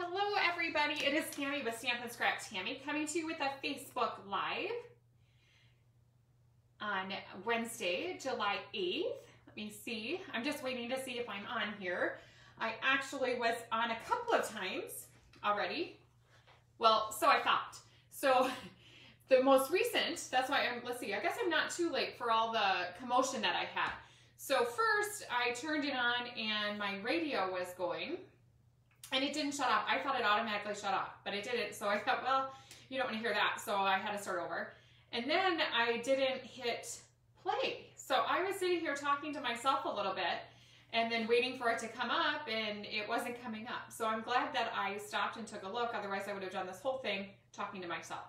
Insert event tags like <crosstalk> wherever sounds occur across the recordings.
Hello everybody, it is Tammy with Stamp and Scrap Tammy coming to you with a Facebook Live on Wednesday, July 8th. Let me see, I'm just waiting to see if I'm on here. I actually was on a couple of times already. Well, so I thought. So <laughs> the most recent, that's why I'm, let's see, I guess I'm not too late for all the commotion that I had. So first I turned it on and my radio was going and it didn't shut off. I thought it automatically shut off, but it didn't. So I thought, well, you don't want to hear that. So I had to start over. And then I didn't hit play. So I was sitting here talking to myself a little bit and then waiting for it to come up and it wasn't coming up. So I'm glad that I stopped and took a look. Otherwise I would have done this whole thing talking to myself.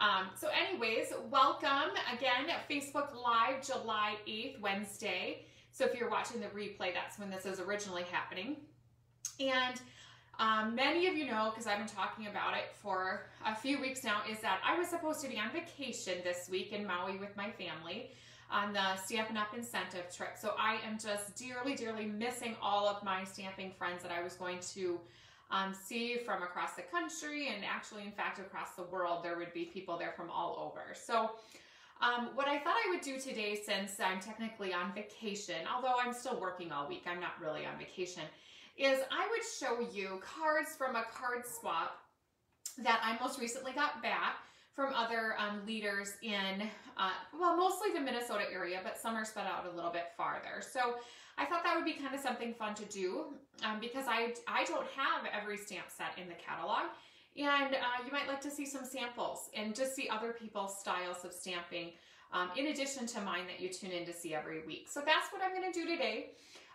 Um, so anyways, welcome again at Facebook Live July 8th, Wednesday. So if you're watching the replay, that's when this is originally happening. And um, many of you know, because I've been talking about it for a few weeks now, is that I was supposed to be on vacation this week in Maui with my family on the Stampin' Up! incentive trip. So I am just dearly, dearly missing all of my stamping friends that I was going to um, see from across the country and actually, in fact, across the world. There would be people there from all over. So um, what I thought I would do today, since I'm technically on vacation, although I'm still working all week, I'm not really on vacation, is I would show you cards from a card swap that I most recently got back from other um, leaders in, uh, well, mostly the Minnesota area, but some are spread out a little bit farther. So I thought that would be kind of something fun to do um, because I, I don't have every stamp set in the catalog. And uh, you might like to see some samples and just see other people's styles of stamping um, in addition to mine that you tune in to see every week. So that's what I'm going to do today.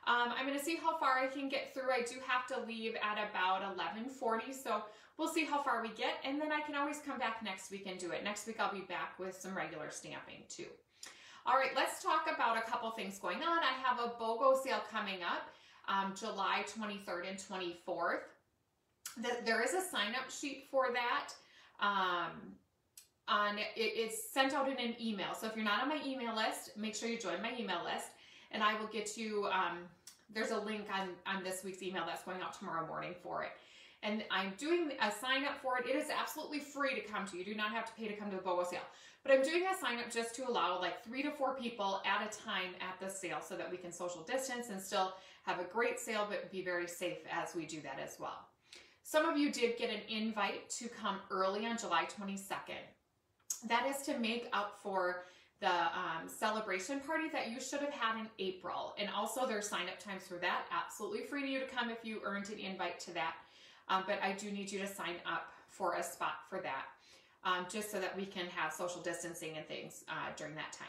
Um, I'm to see how far I can get through. I do have to leave at about 1140, so we'll see how far we get, and then I can always come back next week and do it. Next week I'll be back with some regular stamping too. All right, let's talk about a couple things going on. I have a BOGO sale coming up um, July 23rd and 24th. there is a sign-up sheet for that. Um, on it, it's sent out in an email. So if you're not on my email list, make sure you join my email list and I will get you, um, there's a link on, on this week's email that's going out tomorrow morning for it. And I'm doing a sign up for it. It is absolutely free to come to. You do not have to pay to come to the BOGO sale. But I'm doing a sign up just to allow like three to four people at a time at the sale so that we can social distance and still have a great sale, but be very safe as we do that as well. Some of you did get an invite to come early on July 22nd. That is to make up for the um, celebration party that you should have had in April. And also there's sign up times for that. Absolutely free to you to come if you earned an invite to that. Um, but I do need you to sign up for a spot for that. Um, just so that we can have social distancing and things uh, during that time.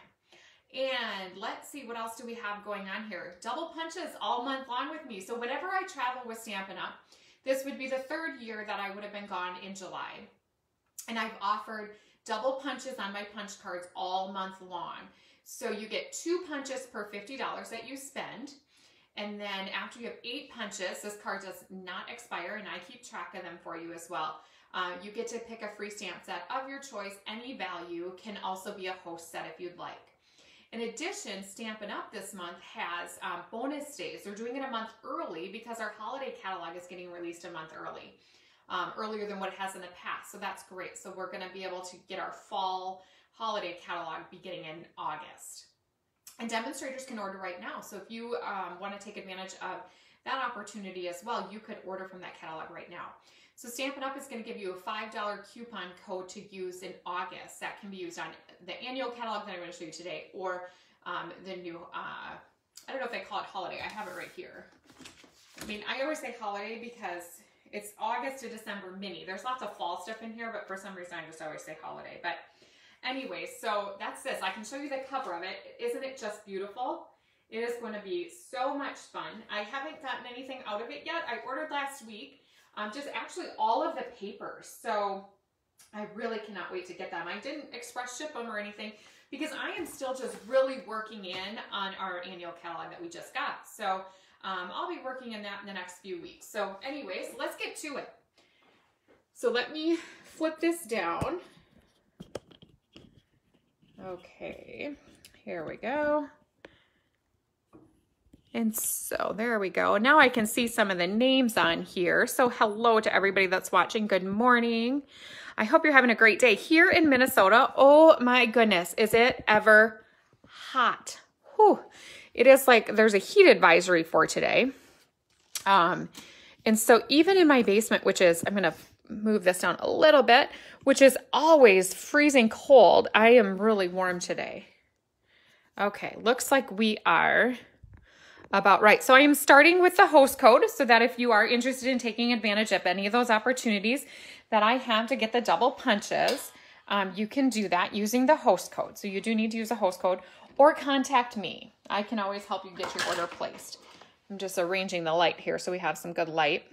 And let's see, what else do we have going on here? Double punches all month long with me. So whenever I travel with Stampin' Up, this would be the third year that I would have been gone in July. And I've offered double punches on my punch cards all month long. So you get two punches per $50 that you spend. And then after you have eight punches, this card does not expire and I keep track of them for you as well. Uh, you get to pick a free stamp set of your choice. Any value can also be a host set if you'd like. In addition, Stampin' Up! this month has um, bonus days. They're doing it a month early because our holiday catalog is getting released a month early um, earlier than what it has in the past. So that's great. So we're going to be able to get our fall holiday catalog beginning in August. And demonstrators can order right now. So if you um, want to take advantage of that opportunity as well, you could order from that catalog right now. So Stampin' Up! is going to give you a $5 coupon code to use in August. That can be used on the annual catalog that I'm going to show you today or um, the new, uh, I don't know if they call it holiday. I have it right here. I mean, I always say holiday because it's August to December mini. There's lots of fall stuff in here, but for some reason I just always say holiday. But anyway, so that's this. I can show you the cover of it. Isn't it just beautiful? It is going to be so much fun. I haven't gotten anything out of it yet. I ordered last week, um, just actually all of the papers. So I really cannot wait to get them. I didn't express ship them or anything because I am still just really working in on our annual catalog that we just got. So um, I'll be working in that in the next few weeks. So anyways, let's get to it. So let me flip this down. Okay, here we go. And so there we go. Now I can see some of the names on here. So hello to everybody that's watching. Good morning. I hope you're having a great day. Here in Minnesota, oh my goodness, is it ever hot? Whew. It is like there's a heat advisory for today. Um, and so even in my basement, which is, I'm going to move this down a little bit, which is always freezing cold, I am really warm today. Okay, looks like we are about right. So I am starting with the host code so that if you are interested in taking advantage of any of those opportunities that I have to get the double punches, um, you can do that using the host code. So you do need to use a host code or contact me. I can always help you get your order placed. I'm just arranging the light here so we have some good light.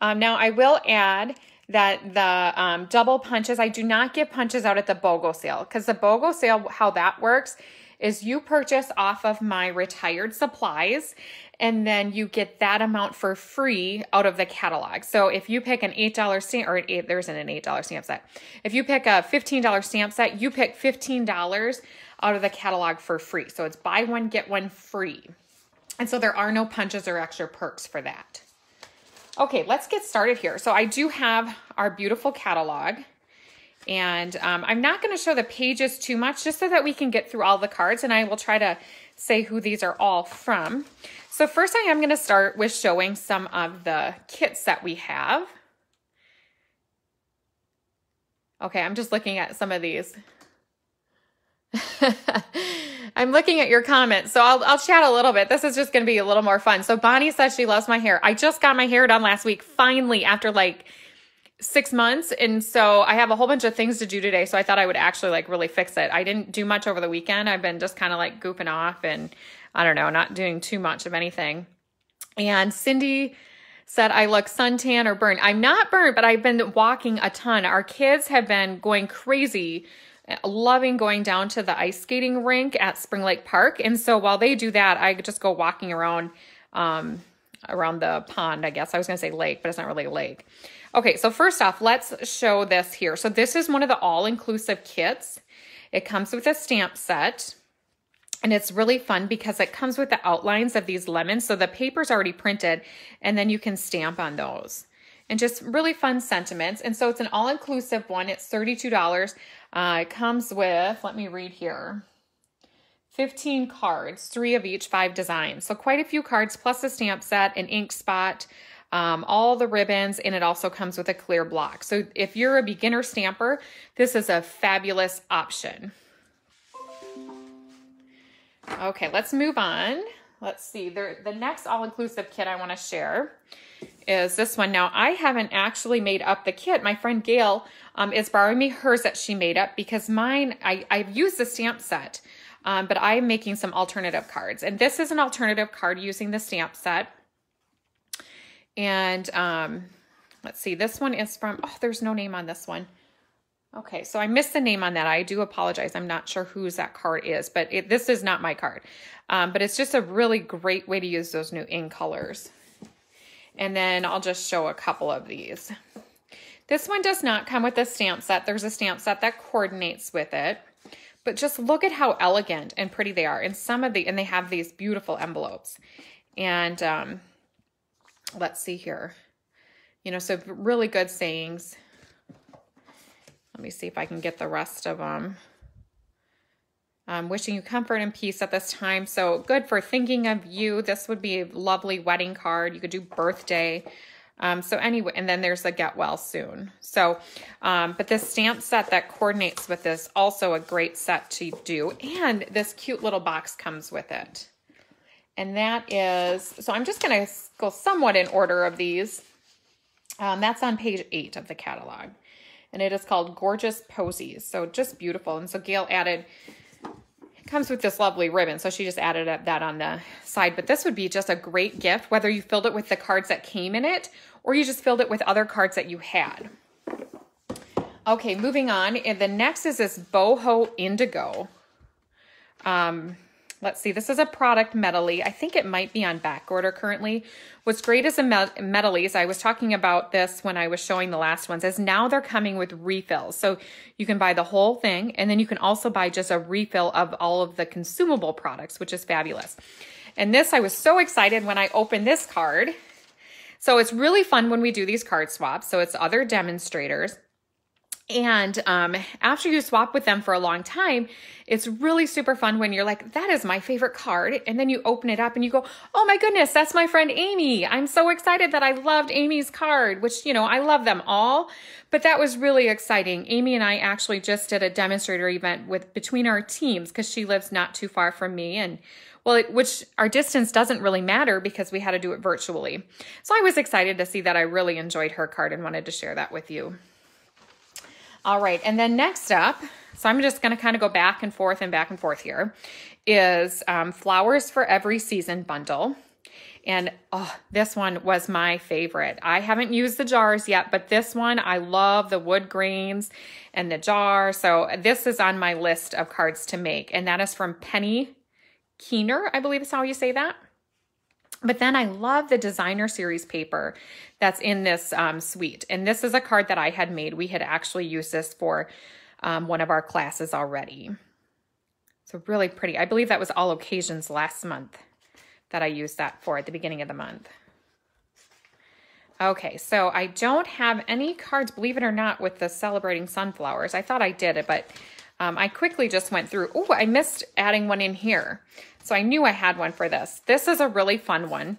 Um, now I will add that the um, double punches, I do not give punches out at the BOGO sale because the BOGO sale, how that works is you purchase off of my retired supplies and then you get that amount for free out of the catalog. So if you pick an $8 stamp, or an eight, there isn't an $8 stamp set. If you pick a $15 stamp set, you pick $15 out of the catalog for free. So it's buy one, get one free. And so there are no punches or extra perks for that. Okay, let's get started here. So I do have our beautiful catalog. And um, I'm not going to show the pages too much just so that we can get through all the cards and I will try to say who these are all from. So first I am going to start with showing some of the kits that we have. Okay, I'm just looking at some of these. <laughs> I'm looking at your comments, so I'll, I'll chat a little bit. This is just going to be a little more fun. So Bonnie says she loves my hair. I just got my hair done last week, finally, after like six months. And so I have a whole bunch of things to do today. So I thought I would actually like really fix it. I didn't do much over the weekend. I've been just kind of like goofing off and I don't know, not doing too much of anything. And Cindy said I look suntan or burnt. I'm not burnt, but I've been walking a ton. Our kids have been going crazy, loving going down to the ice skating rink at Spring Lake Park. And so while they do that, I just go walking around um, around the pond, I guess. I was going to say lake, but it's not really a lake. Okay, so first off, let's show this here. So this is one of the all-inclusive kits. It comes with a stamp set. And it's really fun because it comes with the outlines of these lemons. So the paper's already printed and then you can stamp on those. And just really fun sentiments. And so it's an all-inclusive one. It's $32. Uh, it comes with, let me read here, 15 cards, three of each, five designs. So quite a few cards plus a stamp set, an ink spot, um, all the ribbons, and it also comes with a clear block. So if you're a beginner stamper, this is a fabulous option. Okay, let's move on. Let's see, the, the next all-inclusive kit I wanna share is this one. Now, I haven't actually made up the kit. My friend Gail um, is borrowing me hers that she made up because mine, I, I've used the stamp set, um, but I'm making some alternative cards. And this is an alternative card using the stamp set. And um, let's see, this one is from, oh, there's no name on this one. Okay, so I missed the name on that. I do apologize. I'm not sure whose that card is, but it, this is not my card. Um, but it's just a really great way to use those new ink colors. And then I'll just show a couple of these. This one does not come with a stamp set. There's a stamp set that coordinates with it. But just look at how elegant and pretty they are. And some of the, and they have these beautiful envelopes. And um, let's see here. You know, so really good sayings. Let me see if I can get the rest of them. Um, wishing you comfort and peace at this time. So good for thinking of you. This would be a lovely wedding card. You could do birthday. Um, so anyway, and then there's a get well soon. So, um, but this stamp set that coordinates with this, also a great set to do. And this cute little box comes with it. And that is, so I'm just going to go somewhat in order of these. Um, that's on page eight of the catalog. And it is called Gorgeous Posies. So just beautiful. And so Gail added, comes with this lovely ribbon. So she just added up that on the side. But this would be just a great gift, whether you filled it with the cards that came in it or you just filled it with other cards that you had. Okay, moving on. And the next is this Boho Indigo. Um, let's see, this is a product medley. I think it might be on back order currently. What's great is a medleys, I was talking about this when I was showing the last ones, is now they're coming with refills. So you can buy the whole thing, and then you can also buy just a refill of all of the consumable products, which is fabulous. And this, I was so excited when I opened this card. So it's really fun when we do these card swaps. So it's other demonstrators. And um, after you swap with them for a long time, it's really super fun when you're like, that is my favorite card. And then you open it up and you go, oh my goodness, that's my friend Amy. I'm so excited that I loved Amy's card, which, you know, I love them all. But that was really exciting. Amy and I actually just did a demonstrator event with between our teams because she lives not too far from me. And well, it, which our distance doesn't really matter because we had to do it virtually. So I was excited to see that I really enjoyed her card and wanted to share that with you. All right, and then next up, so I'm just going to kind of go back and forth and back and forth here, is um, Flowers for Every Season bundle. And oh, this one was my favorite. I haven't used the jars yet, but this one, I love the wood grains and the jar. So this is on my list of cards to make. And that is from Penny Keener, I believe is how you say that. But then I love the designer series paper that's in this um, suite. And this is a card that I had made. We had actually used this for um, one of our classes already. So really pretty. I believe that was all occasions last month that I used that for at the beginning of the month. Okay, so I don't have any cards, believe it or not, with the Celebrating Sunflowers. I thought I did it, but um, I quickly just went through. Oh, I missed adding one in here. So I knew I had one for this. This is a really fun one.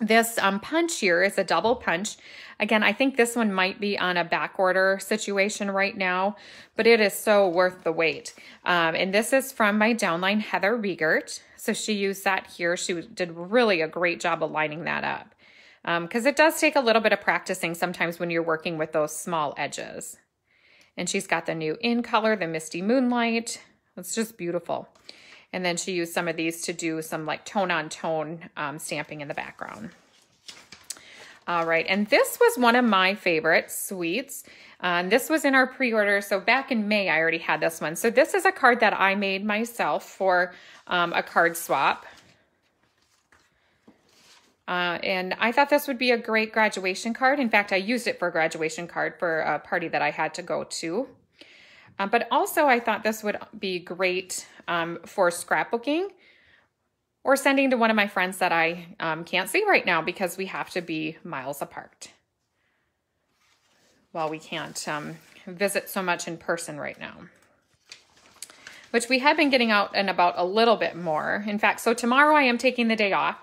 This um, punch here is a double punch. Again, I think this one might be on a back order situation right now, but it is so worth the wait. Um, and this is from my downline, Heather Riegert. So she used that here. She did really a great job of lining that up because um, it does take a little bit of practicing sometimes when you're working with those small edges. And she's got the new in color, the Misty Moonlight. It's just beautiful. And then she used some of these to do some like tone on tone um, stamping in the background. All right, and this was one of my favorite suites. Uh, this was in our pre-order, so back in May I already had this one. So this is a card that I made myself for um, a card swap. Uh, and I thought this would be a great graduation card. In fact, I used it for a graduation card for a party that I had to go to. Um, but also I thought this would be great um, for scrapbooking or sending to one of my friends that I um, can't see right now because we have to be miles apart. Well, we can't um, visit so much in person right now. Which we have been getting out and about a little bit more. In fact, so tomorrow I am taking the day off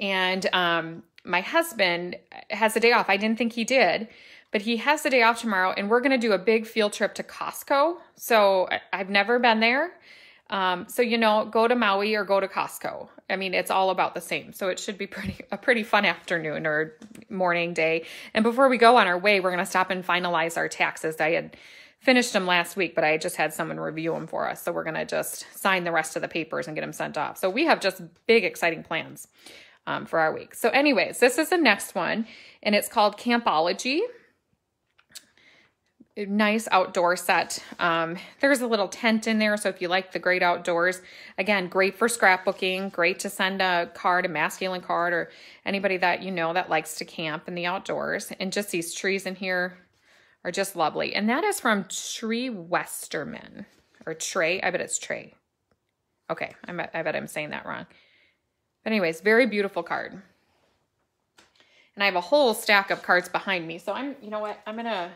and um, my husband has a day off. I didn't think he did, but he has the day off tomorrow and we're to do a big field trip to Costco. So I've never been there. Um, so, you know, go to Maui or go to Costco. I mean, it's all about the same. So it should be <laughs> pretty a pretty fun afternoon or morning day. And before we go on our way, we're going to stop and finalize our taxes. I had finished them last week, but I just had someone review them for us. So we're going to just sign the rest of the papers and get them sent off. So we have just big, exciting plans um, for our week. So anyways, this is the next one, and it's called Campology nice outdoor set. Um, there's a little tent in there, so if you like the great outdoors, again, great for scrapbooking, great to send a card, a masculine card, or anybody that you know that likes to camp in the outdoors. And just these trees in here are just lovely. And that is from Tree Westerman, or Trey, I bet it's Trey. Okay, I bet, I bet I'm saying that wrong. But anyways, very beautiful card. And I have a whole stack of cards behind me. So I'm, you know what, I'm going to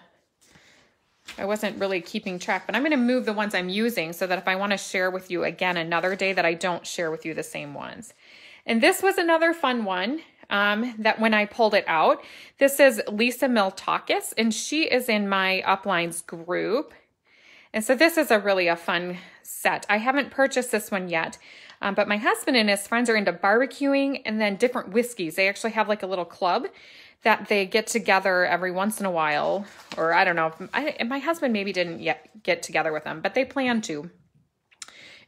I wasn't really keeping track, but I'm going to move the ones I'm using so that if I want to share with you again another day that I don't share with you the same ones. And this was another fun one um, that when I pulled it out, this is Lisa Miltakis, and she is in my uplines group. And so this is a really a fun set. I haven't purchased this one yet, um, but my husband and his friends are into barbecuing and then different whiskeys. They actually have like a little club that they get together every once in a while, or I don't know. I, my husband maybe didn't yet get together with them, but they plan to.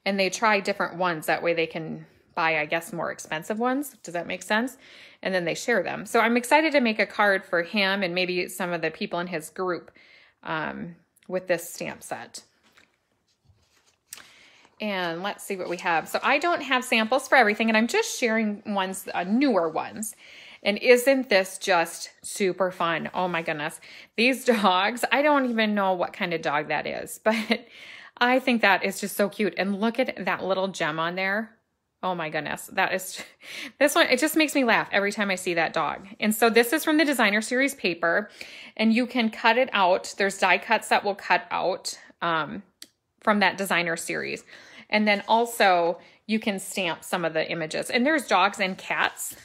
And they try different ones. That way they can buy, I guess, more expensive ones. Does that make sense? And then they share them. So I'm excited to make a card for him and maybe some of the people in his group um, with this stamp set. And let's see what we have. So I don't have samples for everything, and I'm just sharing ones, uh, newer ones. And isn't this just super fun? Oh my goodness. These <laughs> dogs, I don't even know what kind of dog that is, <laughs> but I think that is just so cute. And look at that little gem on there. Oh my goodness. That is, <laughs> this one, it just makes me laugh every time I see that dog. And so this is from the designer series paper and you can cut it out. There's die cuts that will cut out um, from that designer series. And then also you can stamp some of the images and there's dogs and cats.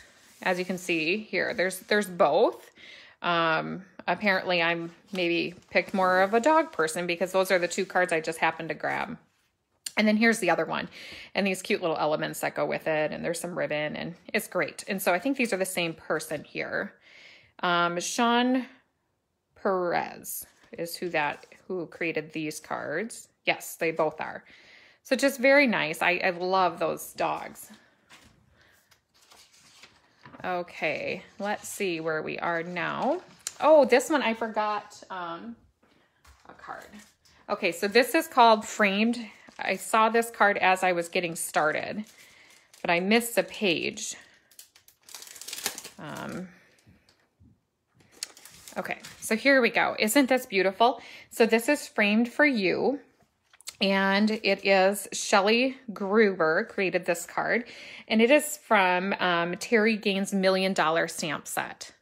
As you can see here, there's, there's both. Um, apparently I'm maybe picked more of a dog person because those are the two cards I just happened to grab. And then here's the other one and these cute little elements that go with it. And there's some ribbon and it's great. And so I think these are the same person here. Um, Sean Perez is who that, who created these cards. Yes, they both are. So just very nice. I, I love those dogs. Okay, let's see where we are now. Oh, this one I forgot um, a card. Okay, so this is called Framed I saw this card as I was getting started, but I missed a page. Um, okay, so here we go. Isn't this beautiful? So this is Framed for You. And it is Shelly Gruber created this card. And it is from um, Terry Gaines Million Dollar Stamp Set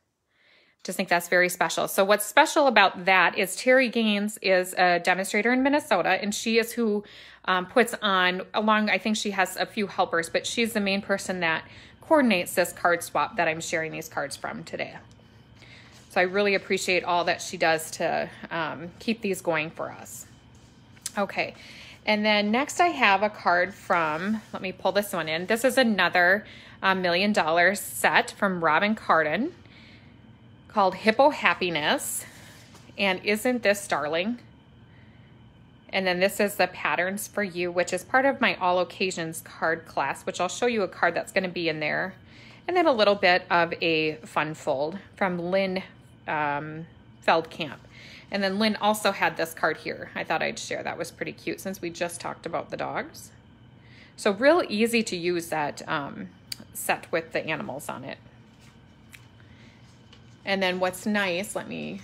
just think that's very special. So what's special about that is Terry Gaines is a demonstrator in Minnesota, and she is who um, puts on, along, I think she has a few helpers, but she's the main person that coordinates this card swap that I'm sharing these cards from today. So I really appreciate all that she does to um, keep these going for us. Okay, and then next I have a card from, let me pull this one in. This is another uh, million dollar set from Robin Carden called Hippo Happiness. And isn't this darling? And then this is the patterns for you, which is part of my all occasions card class, which I'll show you a card that's going to be in there. And then a little bit of a fun fold from Lynn um, Feldkamp. And then Lynn also had this card here. I thought I'd share. That was pretty cute since we just talked about the dogs. So real easy to use that um, set with the animals on it. And then what's nice, let me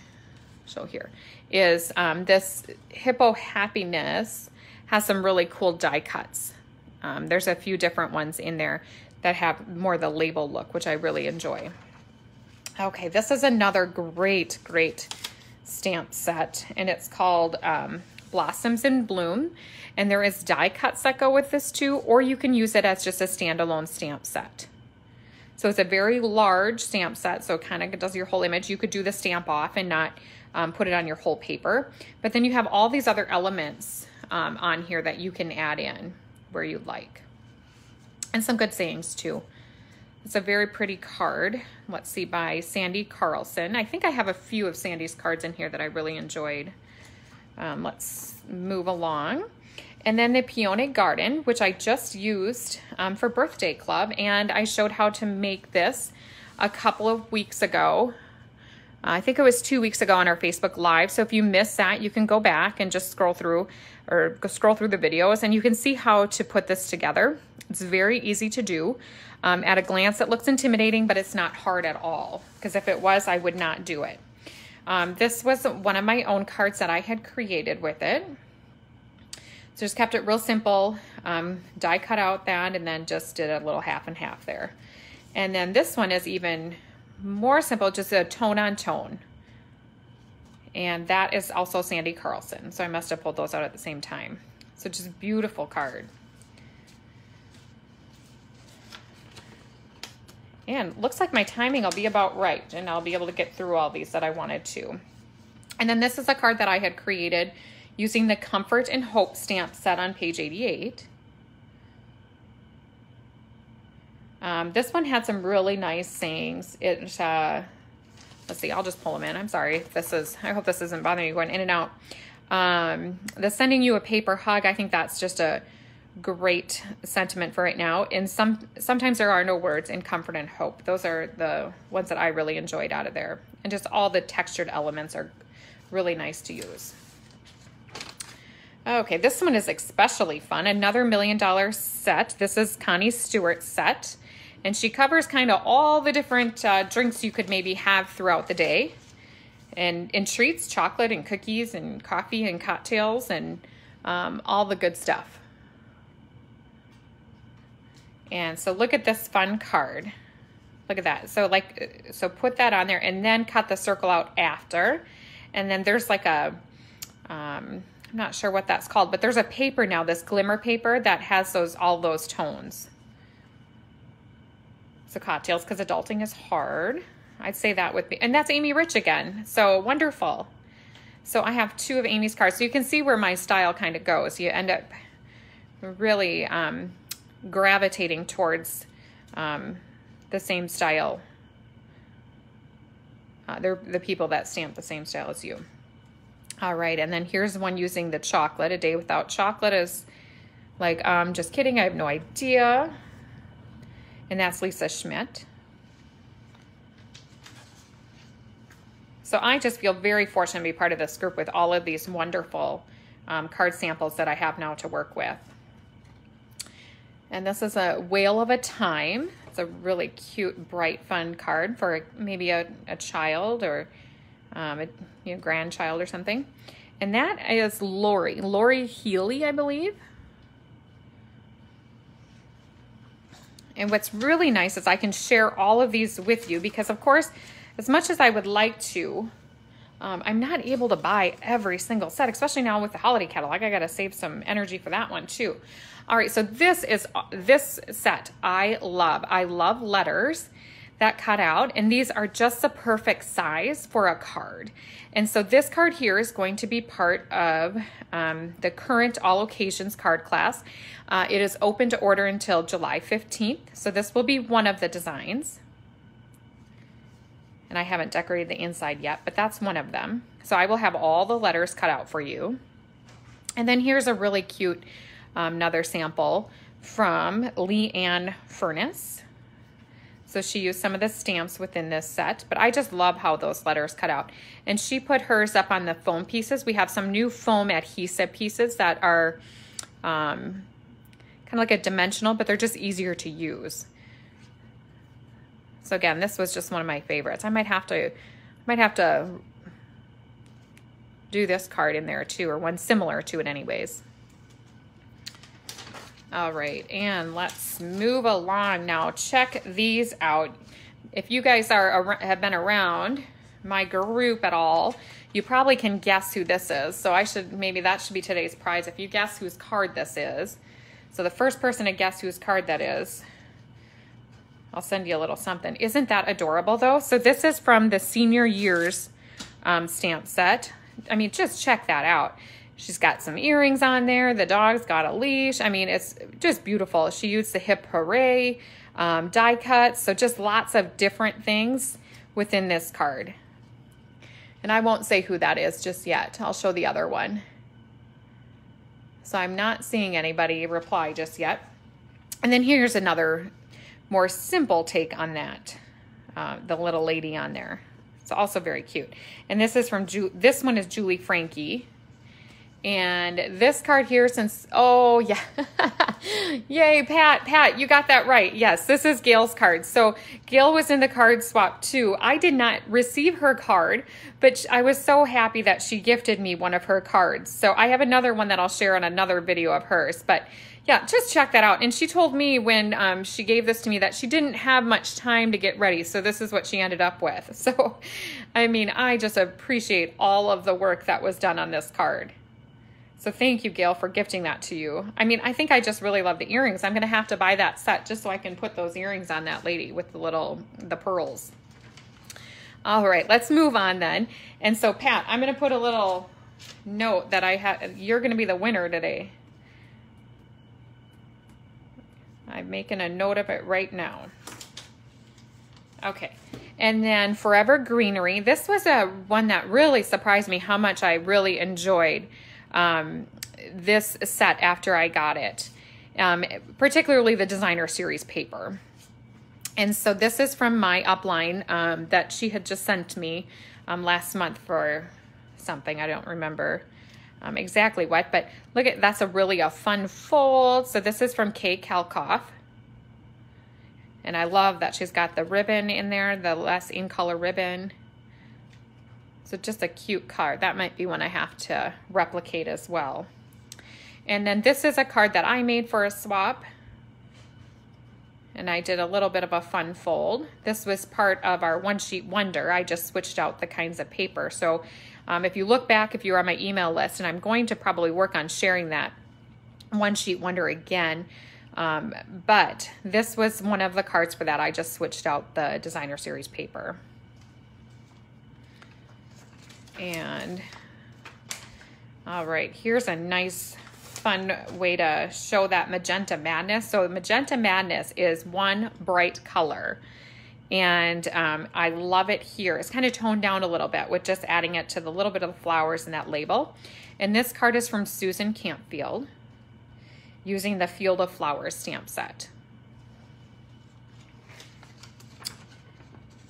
show here, is um, this Hippo Happiness has some really cool die cuts. Um, there's a few different ones in there that have more the label look, which I really enjoy. Okay, this is another great, great stamp set, and it's called um, Blossoms in Bloom. And there is die cuts that go with this too, or you can use it as just a standalone stamp set. So it's a very large stamp set, so it kind of does your whole image. You could do the stamp off and not um, put it on your whole paper. But then you have all these other elements um, on here that you can add in where you'd like. And some good sayings too. It's a very pretty card. Let's see, by Sandy Carlson. I think I have a few of Sandy's cards in here that I really enjoyed. Um, let's move along. And then the Peony Garden, which I just used um, for Birthday Club. And I showed how to make this a couple of weeks ago. I think it was two weeks ago on our Facebook Live. So if you missed that, you can go back and just scroll through or scroll through the videos and you can see how to put this together. It's very easy to do. Um, at a glance, it looks intimidating, but it's not hard at all. Because if it was, I would not do it. Um, this was one of my own cards that I had created with it. So just kept it real simple, um, die cut out that, and then just did a little half and half there. And then this one is even more simple, just a tone on tone. And that is also Sandy Carlson. So I must have pulled those out at the same time. So just beautiful card. And looks like my timing will be about right. And I'll be able to get through all these that I wanted to. And then this is a card that I had created using the Comfort and Hope stamp set on page 88. Um, this one had some really nice sayings. It, uh, let's see, I'll just pull them in. I'm sorry. This is, I hope this isn't bothering you going in and out. Um, the sending you a paper hug, I think that's just a great sentiment for right now. And some sometimes there are no words in comfort and hope. Those are the ones that I really enjoyed out of there. And just all the textured elements are really nice to use. Okay, this one is especially fun. Another million dollar set. This is Connie Stewart's set. And she covers kind of all the different uh, drinks you could maybe have throughout the day. And, and treats, chocolate and cookies and coffee and cocktails and um, all the good stuff. And so look at this fun card. Look at that. So like, so put that on there and then cut the circle out after. And then there's like a, um, I'm not sure what that's called, but there's a paper now, this glimmer paper that has those all those tones. So cocktails, because adulting is hard. I'd say that would be, and that's Amy Rich again. So wonderful. So I have two of Amy's cards. So you can see where my style kind of goes. You end up really um, gravitating towards um, the same style. Uh, they're the people that stamp the same style as you. All right, and then here's one using the chocolate. A day without chocolate is like, um, just kidding, I have no idea. And that's Lisa Schmidt. So I just feel very fortunate to be part of this group with all of these wonderful um, card samples that I have now to work with. And this is a Whale of a Time. It's a really cute, bright, fun card for maybe a, a child or um, a you know, grandchild or something. And that is Lori, Lori Healy, I believe. And what's really nice is I can share all of these with you because, of course, as much as I would like to, um, I'm not able to buy every single set, especially now with the holiday catalog. I got to save some energy for that one too. All right, so this is this set I love. I love letters that cut out and these are just the perfect size for a card. And so this card here is going to be part of um, the current all occasions card class. Uh, it is open to order until July 15th. So this will be one of the designs. And I haven't decorated the inside yet, but that's one of them. So I will have all the letters cut out for you. And then here's a really cute um, another sample from Lee Ann Furnace. So she used some of the stamps within this set, but I just love how those letters cut out. And she put hers up on the foam pieces. We have some new foam adhesive pieces that are um, kind of like a dimensional, but they're just easier to use. So again, this was just one of my favorites. I might have to, might have to do this card in there too, or one similar to it anyways. All right, and let's move along now. Check these out. If you guys are have been around my group at all, you probably can guess who this is. So I should, maybe that should be today's prize. If you guess whose card this is. So the first person to guess whose card that is, I'll send you a little something. Isn't that adorable though? So this is from the senior years um, stamp set. I mean, just check that out. She's got some earrings on there. The dog's got a leash. I mean, it's just beautiful. She used the hip hooray um, die cuts. So just lots of different things within this card. And I won't say who that is just yet. I'll show the other one. So I'm not seeing anybody reply just yet. And then here's another more simple take on that. Uh, the little lady on there. It's also very cute. And this is from, Ju this one is Julie Frankie. And this card here, since, oh yeah, <laughs> yay, Pat, Pat, you got that right. Yes, this is Gail's card. So Gail was in the card swap too. I did not receive her card, but I was so happy that she gifted me one of her cards. So I have another one that I'll share on another video of hers. But yeah, just check that out. And she told me when um, she gave this to me that she didn't have much time to get ready. So this is what she ended up with. <laughs> So, I mean, I just appreciate all of the work that was done on this card. So thank you, Gail, for gifting that to you. I mean, I think I just really love the earrings. I'm going to have to buy that set just so I can put those earrings on that lady with the little, the pearls. All right, let's move on then. And so, Pat, I'm going to put a little note that I have, you're going to be the winner today. I'm making a note of it right now. Okay. And then Forever Greenery. This was a one that really surprised me how much I really enjoyed um, this set after I got it, um, particularly the designer series paper. And so this is from my upline um, that she had just sent me um, last month for something. I don't remember um, exactly what, but look at, that's a really a fun fold. So this is from Kay Kalkoff. And I love that she's got the ribbon in there, the less in color ribbon. So just a cute card. That might be one I have to replicate as well. And then this is a card that I made for a swap. and I did a little bit of a fun fold. This was part of our one sheet wonder. I just switched out the kinds of paper. So um, if you look back, if you're on my email list, and I'm going to probably work on sharing that one sheet wonder again. Um, but this was one of the cards for that. I just switched out the designer series paper. And all right, here's a nice fun way to show that magenta madness. So magenta madness is one bright color. And um, I love it here. It's kind of toned down a little bit with just adding it to the little bit of the flowers in that label. And this card is from Susan Campfield using the Field of Flowers stamp set.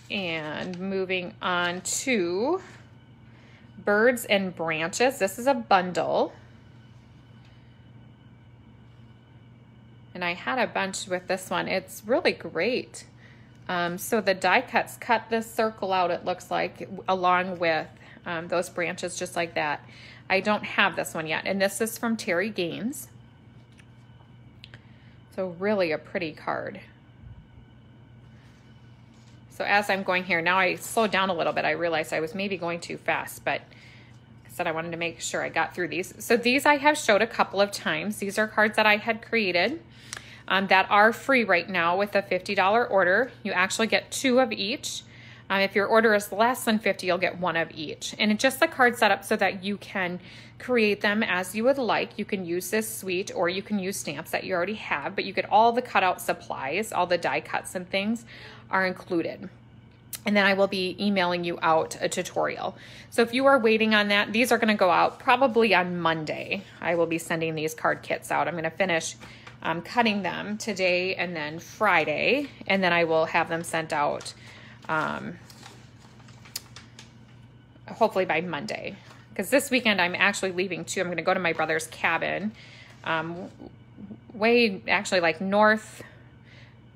And moving on to Birds and Branches. This is a bundle. And I had a bunch with this one. It's really great. Um, so the die cuts cut this circle out, it looks like, along with um, those branches just like that. I don't have this one yet. And this is from Terry Gaines. So really a pretty card. So as I'm going here, now I slowed down a little bit. I realized I was maybe going too fast, but I said I wanted to make sure I got through these. So these I have showed a couple of times. These are cards that I had created um, that are free right now with a $50 order. You actually get two of each. Um, if your order is less than 50, you'll get one of each. And it's just the card set up so that you can create them as you would like. You can use this suite or you can use stamps that you already have, but you get all the cutout supplies, all the die cuts and things are included. And then I will be emailing you out a tutorial. So if you are waiting on that, these are gonna go out probably on Monday. I will be sending these card kits out. I'm gonna finish um, cutting them today and then Friday, and then I will have them sent out um, hopefully by Monday. Because this weekend I'm actually leaving too. I'm going to go to my brother's cabin, um, way actually like north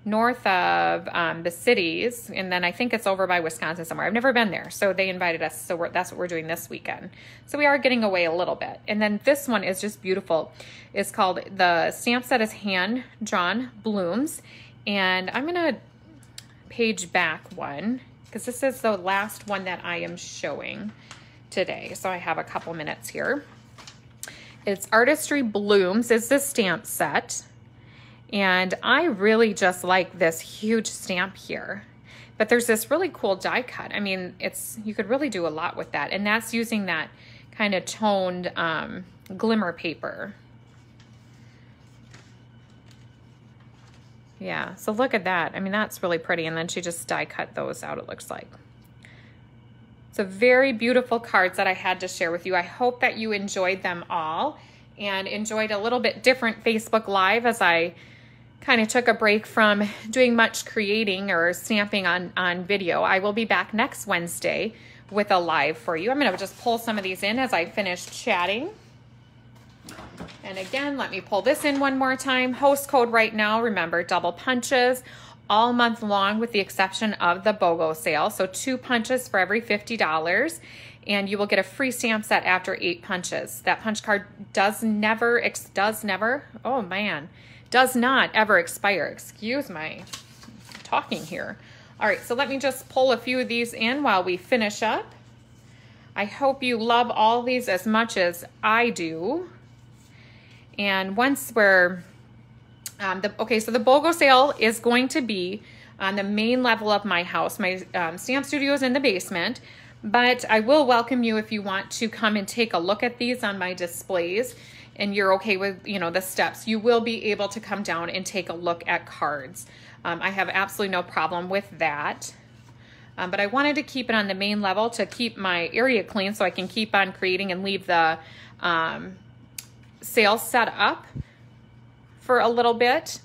north of um, the cities, and then I think it's over by Wisconsin somewhere. I've never been there, so they invited us, so that's what we're doing this weekend. So we are getting away a little bit. And then this one is just beautiful. It's called, the stamp set is hand drawn blooms, and I'm gonna page back one, because this is the last one that I am showing today. So I have a couple minutes here. It's Artistry Blooms is the stamp set. And I really just like this huge stamp here. But there's this really cool die cut. I mean, it's you could really do a lot with that. And that's using that kind of toned um, glimmer paper. Yeah, so look at that. I mean, that's really pretty. And then she just die cut those out, it looks like. So very beautiful cards that I had to share with you. I hope that you enjoyed them all and enjoyed a little bit different Facebook Live as I kind of took a break from doing much creating or stamping on, on video. I will be back next Wednesday with a live for you. I'm going to just pull some of these in as I finish chatting. And again, let me pull this in one more time. Host code right now, remember, double punches all month long with the exception of the BOGO sale. So two punches for every $50 and you will get a free stamp set after eight punches. That punch card does never, does never, oh man, does not ever expire. Excuse my talking here. All right, so let me just pull a few of these in while we finish up. I hope you love all these as much as I do. And once we're, um, the, okay, so the BOGO sale is going to be on the main level of my house. My um, stamp studio is in the basement, but I will welcome you if you want to come and take a look at these on my displays and you're okay with, you know, the steps, you will be able to come down and take a look at cards. Um, I have absolutely no problem with that. Um, but I wanted to keep it on the main level to keep my area clean so I can keep on creating and leave the um, sales set up for a little bit.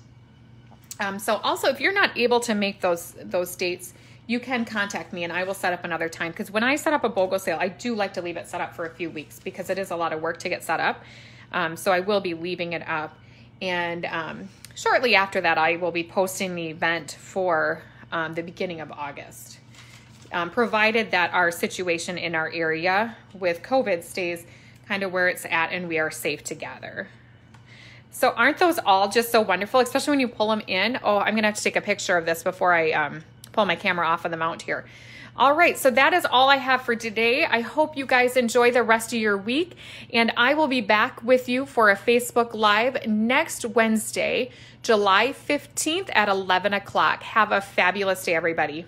Um, so also, if you're not able to make those those dates, you can contact me and I will set up another time. Because when I set up a BOGO sale, I do like to leave it set up for a few weeks because it is a lot of work to get set up. Um, so I will be leaving it up. And um, shortly after that, I will be posting the event for um, the beginning of August. Um, provided that our situation in our area with COVID stays kind of where it's at and we are safe together. So aren't those all just so wonderful, especially when you pull them in? Oh, I'm gonna have to take a picture of this before I um, pull my camera off of the mount here. All right, so that is all I have for today. I hope you guys enjoy the rest of your week, and I will be back with you for a Facebook Live next Wednesday, July 15th at 11 o'clock. Have a fabulous day, everybody.